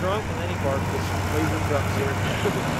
drunk, and then he barked Just leave the trucks here.